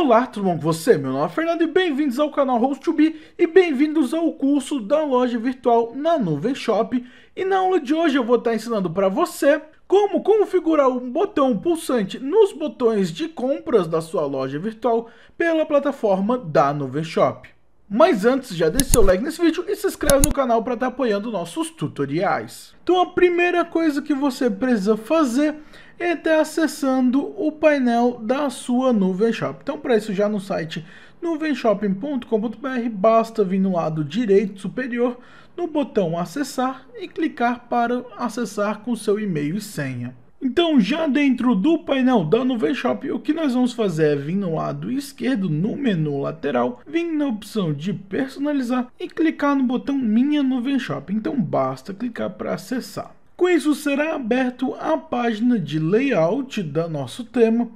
Olá, tudo bom com você? Meu nome é Fernando e bem-vindos ao canal Host2Be e bem-vindos ao curso da loja virtual na Nuvem Shop. E na aula de hoje eu vou estar ensinando para você como configurar um botão pulsante nos botões de compras da sua loja virtual pela plataforma da Nuvem Shop. Mas antes, já deixe seu like nesse vídeo e se inscreve no canal para estar apoiando nossos tutoriais. Então a primeira coisa que você precisa fazer é estar acessando o painel da sua Nuvem Shop. Então para isso já no site nuvemshopping.com.br basta vir no lado direito superior no botão acessar e clicar para acessar com seu e-mail e senha. Então, já dentro do painel da Nuvem Shop, o que nós vamos fazer é vir no lado esquerdo, no menu lateral, vir na opção de personalizar e clicar no botão Minha Nuvem Shop. Então, basta clicar para acessar. Com isso, será aberto a página de layout da nosso tema.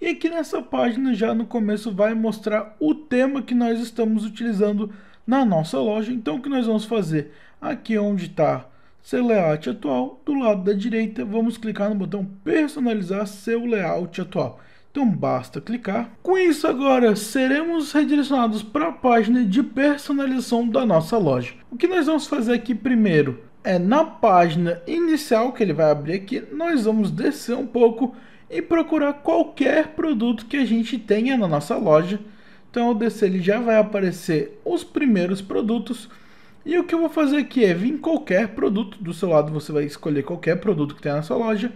E aqui nessa página, já no começo, vai mostrar o tema que nós estamos utilizando na nossa loja. Então, o que nós vamos fazer? Aqui onde está seu layout atual, do lado da direita, vamos clicar no botão personalizar seu layout atual. Então basta clicar. Com isso agora seremos redirecionados para a página de personalização da nossa loja. O que nós vamos fazer aqui primeiro é na página inicial que ele vai abrir aqui, nós vamos descer um pouco e procurar qualquer produto que a gente tenha na nossa loja. Então ao descer ele já vai aparecer os primeiros produtos e o que eu vou fazer aqui é vir qualquer produto, do seu lado você vai escolher qualquer produto que tem na sua loja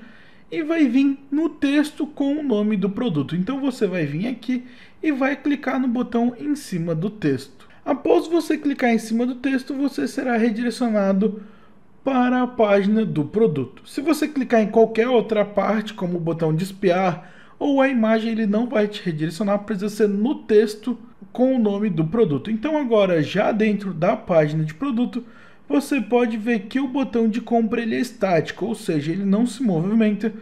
e vai vir no texto com o nome do produto. Então você vai vir aqui e vai clicar no botão em cima do texto. Após você clicar em cima do texto, você será redirecionado para a página do produto. Se você clicar em qualquer outra parte, como o botão de espiar ou a imagem, ele não vai te redirecionar, precisa ser no texto com o nome do produto. Então agora já dentro da página de produto, você pode ver que o botão de compra ele é estático, ou seja, ele não se movimenta.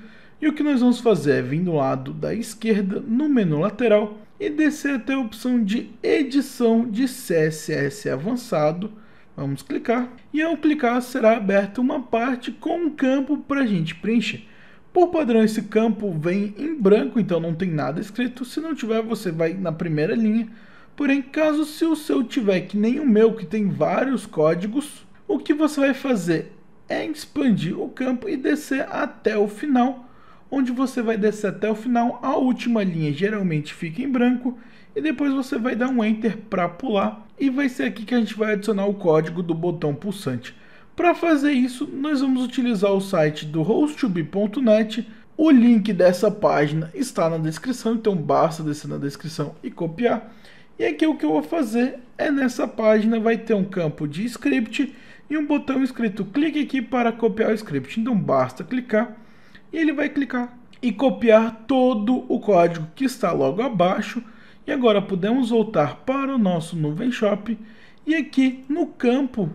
E o que nós vamos fazer é vir do lado da esquerda no menu lateral e descer até a opção de edição de CSS avançado. Vamos clicar e ao clicar será aberta uma parte com um campo para a gente preencher. Por padrão, esse campo vem em branco, então não tem nada escrito. Se não tiver, você vai na primeira linha, Porém, caso se o seu tiver que nem o meu, que tem vários códigos, o que você vai fazer é expandir o campo e descer até o final, onde você vai descer até o final, a última linha geralmente fica em branco, e depois você vai dar um Enter para pular, e vai ser aqui que a gente vai adicionar o código do botão pulsante. Para fazer isso, nós vamos utilizar o site do host2be.net, o link dessa página está na descrição, então basta descer na descrição e copiar. E aqui o que eu vou fazer é nessa página vai ter um campo de script e um botão escrito clique aqui para copiar o script. Então basta clicar e ele vai clicar e copiar todo o código que está logo abaixo. E agora podemos voltar para o nosso Nuvem Shop e aqui no campo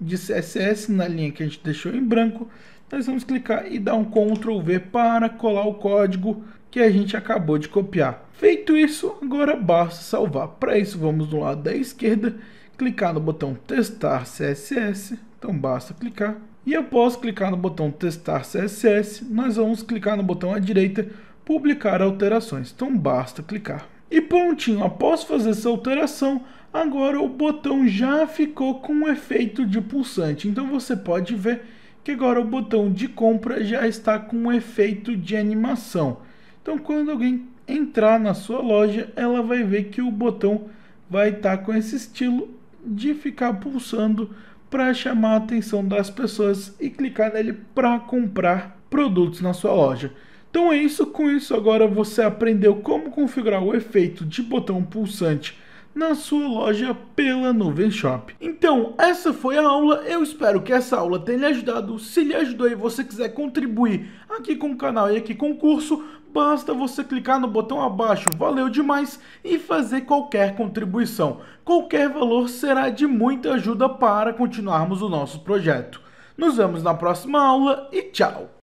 de CSS, na linha que a gente deixou em branco, nós vamos clicar e dar um Ctrl V para colar o código que a gente acabou de copiar. Feito isso, agora basta salvar. Para isso, vamos no lado da esquerda, clicar no botão testar CSS. Então basta clicar. E após clicar no botão testar CSS, nós vamos clicar no botão à direita, publicar alterações. Então basta clicar. E prontinho, após fazer essa alteração, agora o botão já ficou com um efeito de pulsante. Então você pode ver que agora o botão de compra já está com um efeito de animação. Então, quando alguém entrar na sua loja, ela vai ver que o botão vai estar tá com esse estilo de ficar pulsando para chamar a atenção das pessoas e clicar nele para comprar produtos na sua loja. Então é isso, com isso agora você aprendeu como configurar o efeito de botão pulsante na sua loja pela Nuvem Shop. Então, essa foi a aula. Eu espero que essa aula tenha lhe ajudado. Se lhe ajudou e você quiser contribuir aqui com o canal e aqui com o curso, basta você clicar no botão abaixo, valeu demais, e fazer qualquer contribuição. Qualquer valor será de muita ajuda para continuarmos o nosso projeto. Nos vemos na próxima aula e tchau!